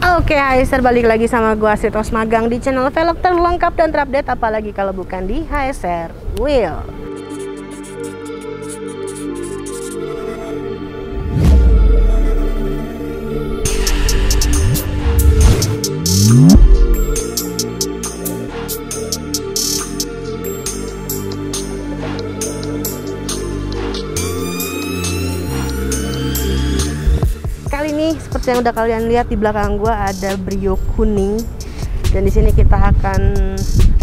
Oke, HSR balik lagi sama gua Sitos Magang di channel velg terlengkap dan terupdate apalagi kalau bukan di HSR Wheel. Yang udah kalian lihat di belakang gua ada Brio kuning dan di sini kita akan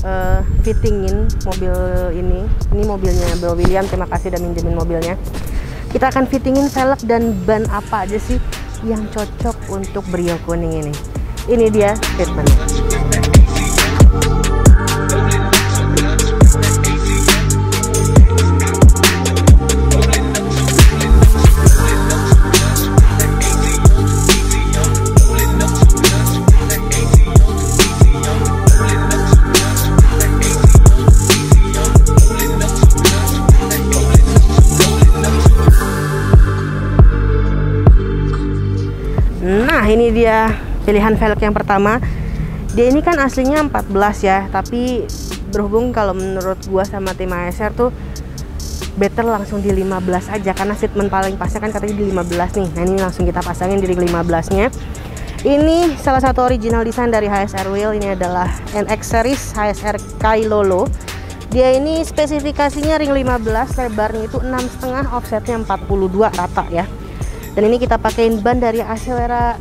uh, fittingin mobil ini. Ini mobilnya Bro William. Terima kasih udah minjemin mobilnya. Kita akan fittingin velg dan ban apa aja sih yang cocok untuk Brio kuning ini. Ini dia fitmentnya. Nah ini dia pilihan velg yang pertama. Dia ini kan aslinya 14 ya Tapi berhubung kalau menurut gua sama tim ASR tuh Better langsung di 15 aja Karena fitment paling pasnya kan katanya di 15 nih. Nah ini langsung kita pasangin di 15 nya Ini salah satu original desain dari HSR Wheel Ini adalah NX series HSR Kailolo. Dia ini spesifikasinya ring 15 lebarnya itu 6,5 offsetnya 42 rata ya dan ini kita pakein ban dari Accelera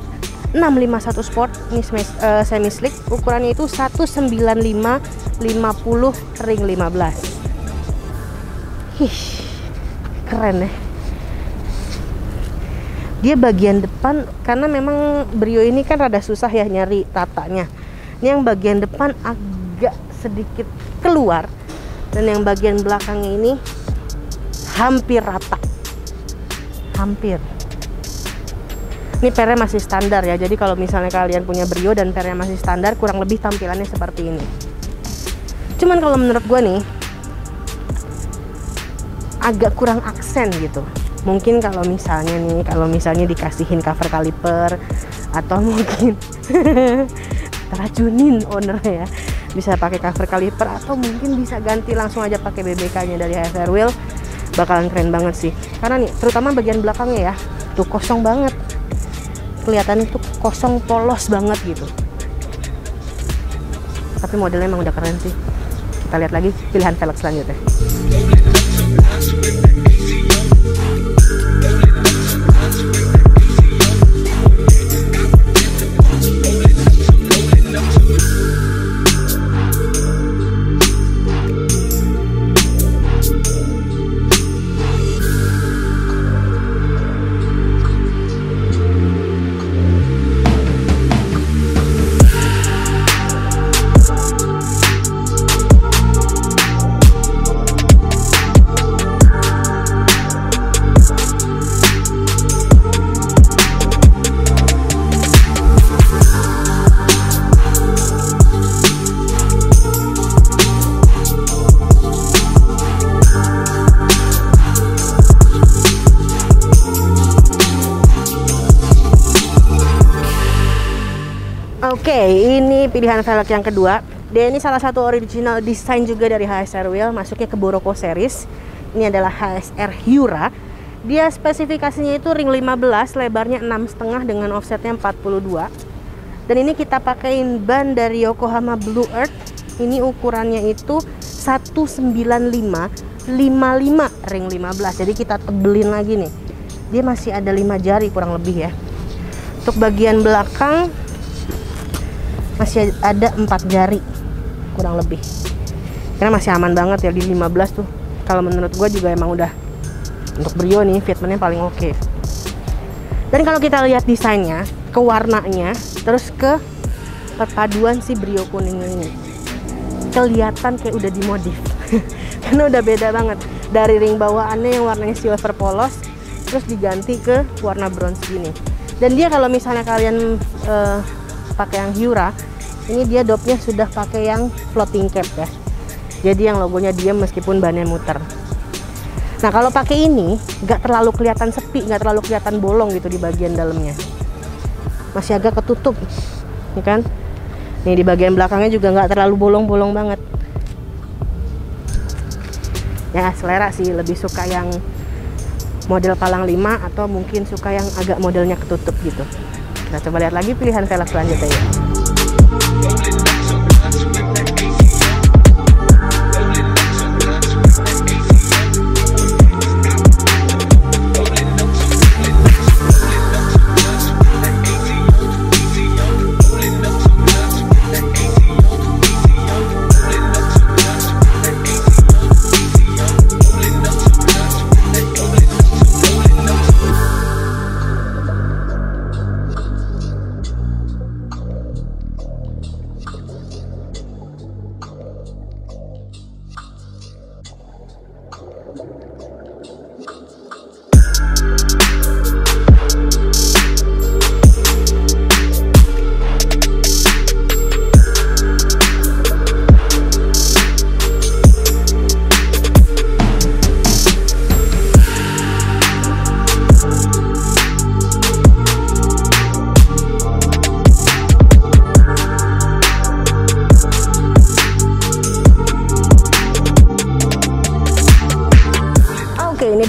651 Sport ini uh, semi slick ukurannya itu 195 50 ring 15 Hih, keren ya. Dia bagian depan karena memang Brio ini kan rada susah ya nyari tatanya. Ini yang bagian depan agak sedikit keluar dan yang bagian belakangnya ini hampir rata. Hampir ini pernya masih standar ya. Jadi kalau misalnya kalian punya Brio dan pernya masih standar kurang lebih tampilannya seperti ini. Cuman kalau menurut gue nih agak kurang aksen gitu. Mungkin kalau misalnya nih kalau misalnya dikasihin cover kaliper atau mungkin teracunin ownernya ya. Bisa pakai cover kaliper atau mungkin bisa ganti langsung aja pakai BBK nya dari HSR Wheel bakalan keren banget sih. Karena nih terutama bagian belakangnya ya tuh kosong banget kelihatannya tuh kosong polos banget gitu. Tapi modelnya emang udah keren sih. Kita lihat lagi pilihan velg selanjutnya pilihan velg yang kedua. Dia ini salah satu original desain juga dari HSR Wheel, masuknya ke Boroko series. Ini adalah HSR Hura. Dia spesifikasinya itu ring 15, lebarnya 6,5 dengan offsetnya 42. Dan ini kita pakein ban dari Yokohama Blue Earth. Ini ukurannya itu 195 55 ring 15. Jadi kita tebelin lagi nih. Dia masih ada 5 jari kurang lebih ya. Untuk bagian belakang masih ada empat jari kurang lebih. Karena masih aman banget ya di 15 tuh. Kalau menurut gue juga emang udah untuk Brio nih fitmentnya paling oke. Okay. dan kalau kita lihat desainnya ke warnanya terus ke perpaduan si Brio kuning ini kelihatan kayak udah dimodif. Karena udah beda banget. Dari ring bawaannya yang warnanya silver polos terus diganti ke warna bronze gini. Dan dia kalau misalnya kalian uh, pakai yang Hyura ini dia dopnya sudah pakai yang floating cap ya. Jadi yang logonya diam meskipun bannya muter. Nah kalau pakai ini nggak terlalu kelihatan sepi nggak terlalu kelihatan bolong gitu di bagian dalamnya. Masih agak ketutup ya kan? Nih di bagian belakangnya juga nggak terlalu bolong-bolong banget. Ya selera sih lebih suka yang model palang 5 atau mungkin suka yang agak modelnya ketutup gitu kita coba lihat lagi pilihan velg selanjutnya ya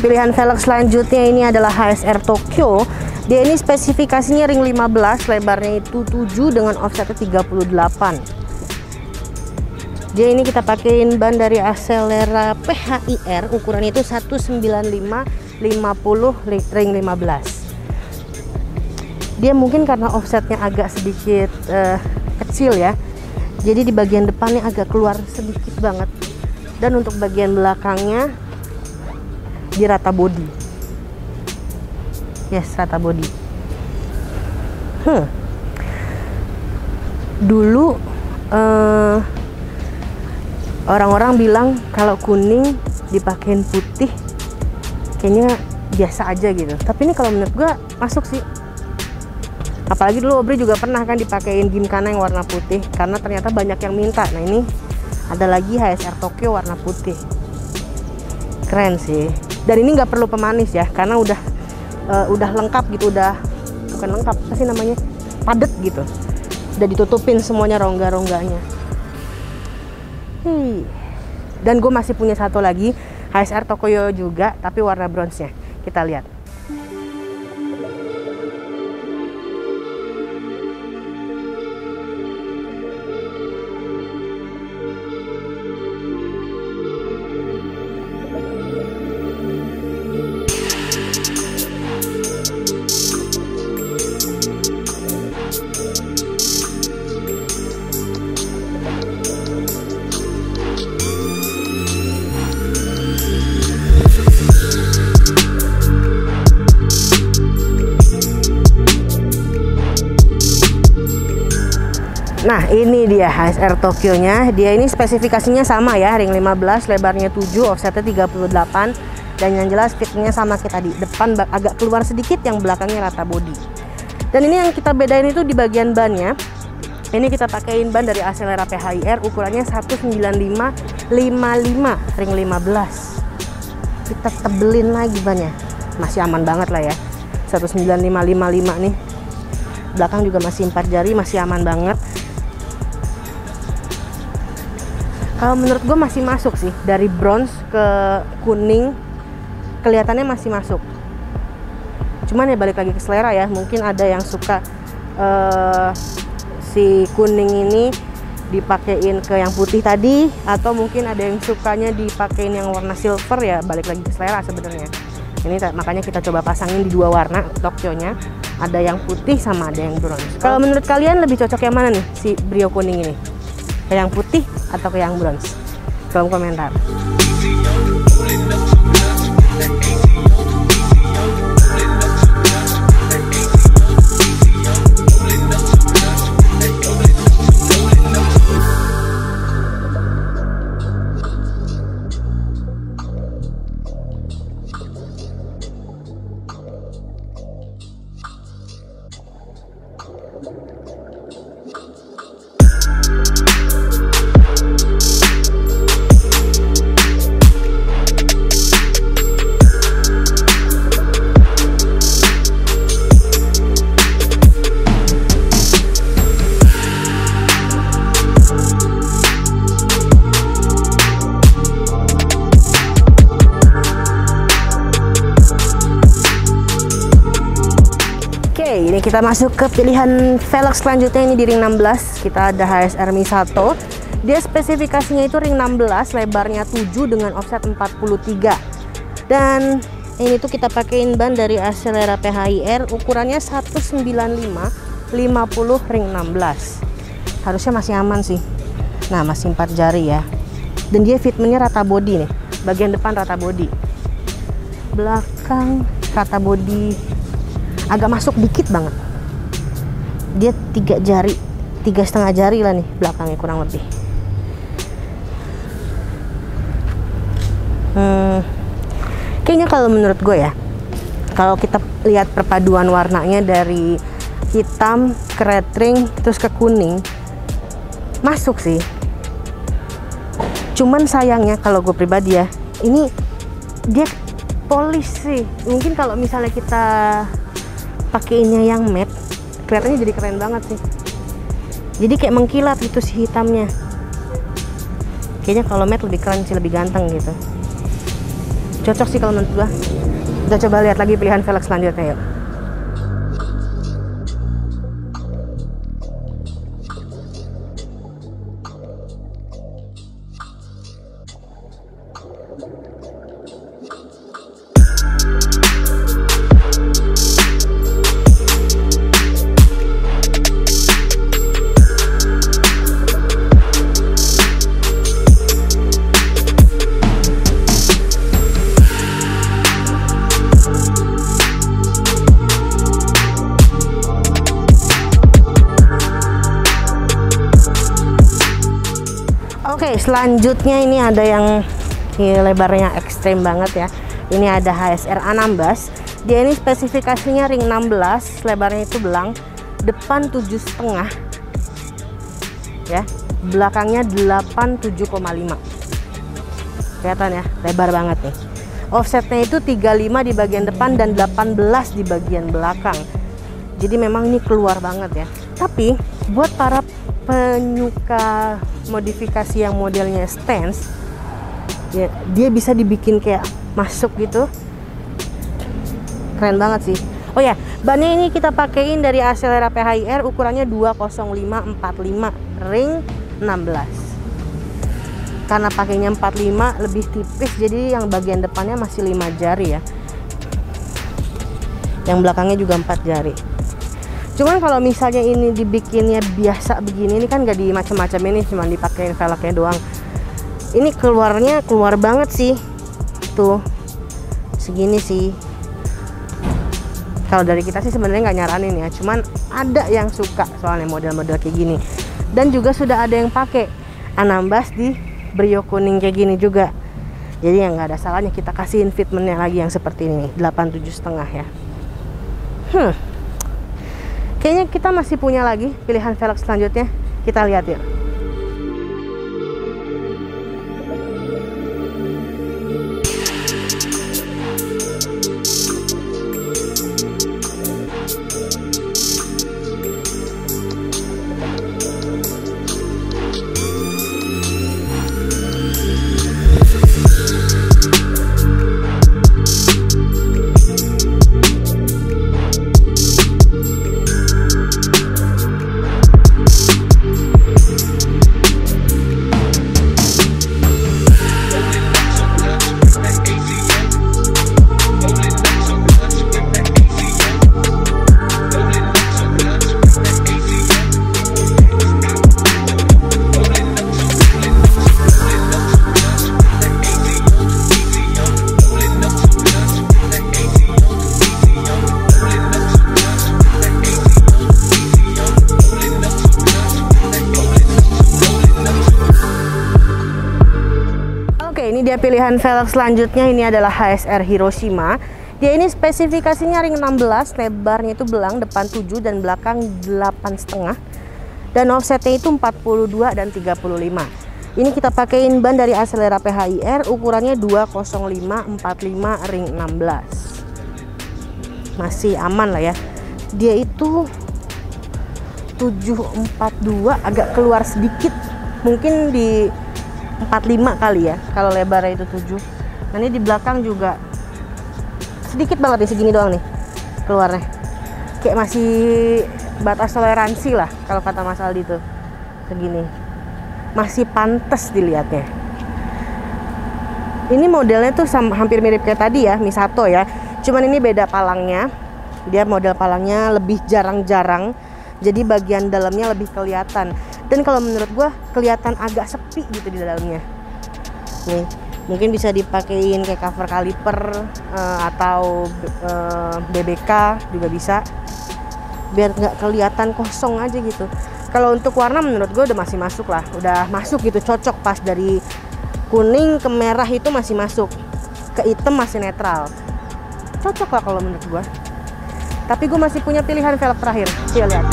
pilihan velg selanjutnya ini adalah HSR Tokyo. Dia ini spesifikasinya ring 15 lebarnya itu 7 dengan offsetnya 38 dia ini kita pakein ban dari Accelera PHIR ukuran itu 195 50 ring 15 dia mungkin karena offsetnya agak sedikit uh, kecil ya. Jadi di bagian depannya agak keluar sedikit banget. Dan untuk bagian belakangnya di rata body yes rata body hmm. dulu eh, orang-orang bilang kalau kuning dipakein putih kayaknya biasa aja gitu. Tapi ini kalau menurut gua masuk sih. Apalagi dulu Obri juga pernah kan dipakein gimkana yang warna putih karena ternyata banyak yang minta. Nah ini ada lagi HSR Tokyo warna putih. Keren sih dan ini nggak perlu pemanis ya karena udah uh, udah lengkap gitu udah bukan lengkap apa sih namanya? Padet gitu. Udah ditutupin semuanya rongga-rongganya. Hmm. dan gue masih punya satu lagi HSR Tokoyo juga tapi warna bronze nya kita lihat Ini dia HSR Tokyo nya Dia ini spesifikasinya sama ya Ring 15 lebarnya 7 offsetnya 38 Dan yang jelas fitnya sama kayak tadi. Depan agak keluar sedikit yang belakangnya rata body. Dan ini yang kita bedain itu di bagian bannya. Ini kita pakaiin ban dari Accelera PHIR Ukurannya 195 55 ring 15 Kita tebelin lagi bannya. Masih aman banget lah ya. 19555 nih. Belakang juga masih empat jari masih aman banget kalau menurut gue masih masuk sih. Dari bronze ke kuning kelihatannya masih masuk. Cuman ya balik lagi ke selera ya. Mungkin ada yang suka uh, si kuning ini dipakein ke yang putih tadi atau mungkin ada yang sukanya dipakein yang warna silver ya balik lagi ke selera sebenarnya. Ini makanya kita coba pasangin di dua warna Tokyo-nya. Ada yang putih sama ada yang bronze. Kalau menurut kalian lebih cocok yang mana nih si Brio kuning ini ke yang putih atau ke yang bronze? Kolom komentar kita masuk ke pilihan velg selanjutnya ini di ring 16. Kita ada HSR Misato. Dia spesifikasinya itu ring 16, lebarnya 7 dengan offset 43. Dan ini tuh kita pakein ban dari Accelera PHIR ukurannya 195 50 ring 16. Harusnya masih aman sih. Nah, masih 4 jari ya. Dan dia fitmentnya rata body nih. Bagian depan rata body. Belakang rata body agak masuk dikit banget. Dia tiga jari tiga setengah jari lah nih belakangnya kurang lebih. Hmm, kayaknya kalau menurut gue ya kalau kita lihat perpaduan warnanya dari hitam ke red ring terus ke kuning masuk sih. Cuman sayangnya kalau gue pribadi ya ini dia polish sih. Mungkin kalau misalnya kita pakainya yang matte kelihatannya jadi keren banget sih. Jadi kayak mengkilat gitu si hitamnya. Kayaknya kalau matte lebih keren sih lebih ganteng gitu. Cocok sih kalau menurut gua. Kita coba lihat lagi pilihan velg selanjutnya yuk selanjutnya ini ada yang ini lebarnya ekstrim banget ya. Ini ada HSR A16 dia ini spesifikasinya ring 16 lebarnya itu belang depan tujuh setengah. Ya belakangnya 87,5 kelihatan ya? Lebar banget nih. Offsetnya itu 35 di bagian depan dan 18 di bagian belakang. Jadi memang ini keluar banget ya. Tapi buat para penyuka modifikasi yang modelnya stance ya dia bisa dibikin kayak masuk gitu. Keren banget sih. Oh ya bannya ini kita pakein dari Accelera PHIR ukurannya 20545 ring 16 karena pakainya 45 lebih tipis jadi yang bagian depannya masih 5 jari ya. Yang belakangnya juga 4 jari cuman kalau misalnya ini dibikinnya biasa begini ini kan gak di macam-macam ini cuma dipakein velgnya doang. Ini keluarnya keluar banget sih. Tuh segini sih. Kalau dari kita sih sebenarnya nggak nyaranin ya cuman ada yang suka soalnya model-model kayak gini. Dan juga sudah ada yang pakai anambas di brio kuning kayak gini juga. Jadi yang nggak ada salahnya kita kasihin fitmentnya lagi yang seperti ini 87 setengah ya. Hmm kayaknya kita masih punya lagi pilihan velg selanjutnya. Kita lihat yuk pilihan velg selanjutnya ini adalah HSR Hiroshima. Dia ini spesifikasinya ring 16 lebarnya itu belang depan 7 dan belakang 8 setengah. Dan offsetnya itu 42 dan 35 ini kita pakaiin ban dari Accelera PHIR ukurannya 20545 ring 16 masih aman lah ya. Dia itu 742 agak keluar sedikit. Mungkin di 45 kali ya kalau lebarnya itu 7 nah ini di belakang juga sedikit banget nih segini doang nih keluarnya. Kayak masih batas toleransi lah kalau kata Mas Aldi tuh. Segini. Masih pantas dilihatnya. Ini modelnya tuh hampir mirip kayak tadi ya Misato ya. Cuman ini beda palangnya. Dia model palangnya lebih jarang-jarang. Jadi bagian dalamnya lebih kelihatan dan kalau menurut gue kelihatan agak sepi gitu di dalamnya. Nih mungkin bisa dipakein kayak cover kaliper uh, atau uh, eh, BBK juga bisa. Biar nggak kelihatan kosong aja gitu. Kalau untuk warna menurut gue udah masih masuk lah. Udah masuk gitu cocok pas dari kuning ke merah itu masih masuk. Ke hitam masih netral. Cocok lah kalau menurut gue tapi gue masih punya pilihan velg terakhir. Coba lihat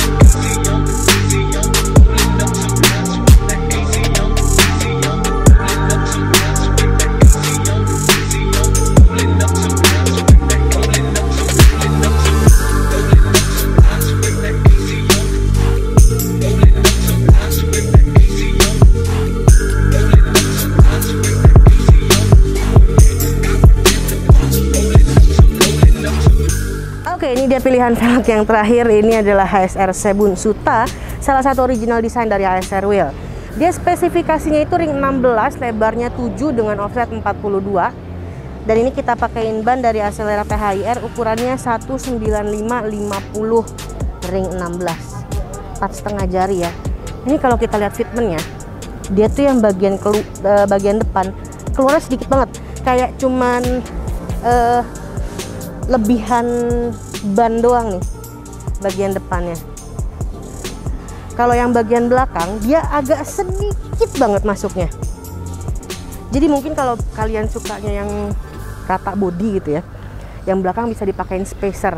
pilihan velg yang terakhir. Ini adalah HSR Sebun Suta, salah satu original desain dari HSR Wheel. Dia spesifikasinya itu ring 16, lebarnya 7 dengan offset 42. Dan ini kita pakaiin ban dari Acelera PHIR ukurannya 19550 ring 16. 4 setengah jari ya. Ini kalau kita lihat fitmentnya, dia tuh yang bagian kelu, uh, bagian depan keluar sedikit banget, kayak cuman uh, lebihan ban doang nih bagian depannya. Kalau yang bagian belakang dia agak sedikit banget masuknya. Jadi mungkin kalau kalian sukanya yang rata body gitu ya yang belakang bisa dipakein spacer.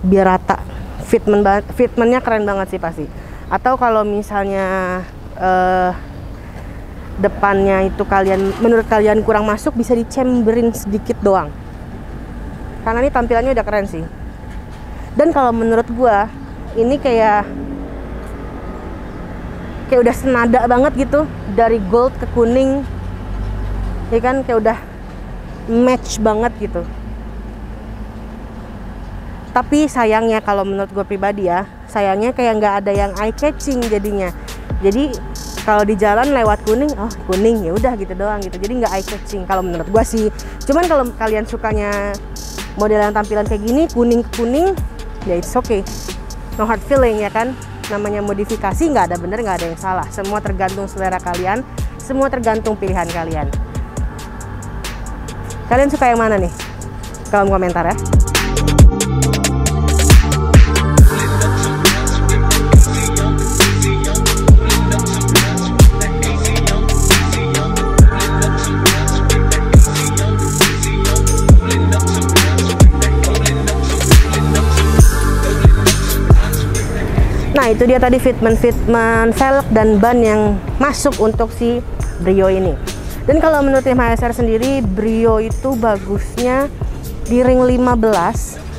Biar rata. Fitment fitmentnya keren banget sih pasti. Atau kalau misalnya uh, depannya itu kalian menurut kalian kurang masuk bisa dicemberin sedikit doang karena ini tampilannya udah keren sih. Dan kalau menurut gua ini kayak kayak udah senada banget gitu. Dari gold ke kuning ya kan? Kayak udah match banget gitu. Tapi sayangnya kalau menurut gue pribadi ya sayangnya kayak nggak ada yang eye catching jadinya. Jadi kalau di jalan lewat kuning oh kuning ya udah gitu doang gitu. Jadi nggak eye catching kalau menurut gue sih. Cuman kalau kalian sukanya modelan tampilan kayak gini kuning kuning ya it's okay. No hard feeling ya kan? Namanya modifikasi nggak ada bener nggak ada yang salah. Semua tergantung selera kalian semua tergantung pilihan kalian. Kalian suka yang mana nih? Kolom komentar ya Itu dia tadi fitment-fitment velg dan ban yang masuk untuk si Brio ini. Dan kalau menurut tim HSR sendiri Brio itu bagusnya di ring 15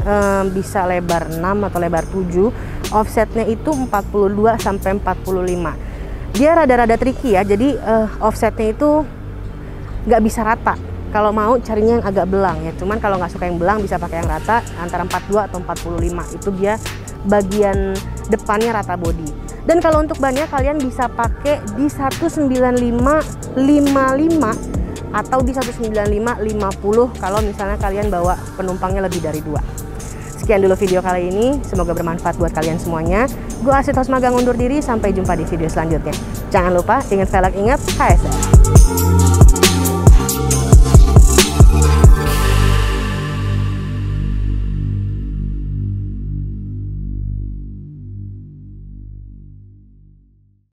um, bisa lebar 6 atau lebar 7 offsetnya itu 42 sampai 45 dia rada-rada tricky ya jadi uh, offsetnya itu nggak bisa rata. Kalau mau carinya yang agak belang ya cuman kalau nggak suka yang belang bisa pakai yang rata antara 42 atau 45 itu dia bagian depannya rata body. Dan kalau untuk bannya kalian bisa pakai di 19555 atau di 19550 kalau misalnya kalian bawa penumpangnya lebih dari dua. Sekian dulu video kali ini, semoga bermanfaat buat kalian semuanya. Gue Asit Hosmagang undur diri, sampai jumpa di video selanjutnya. Jangan lupa, ingat velg ingat, HSR.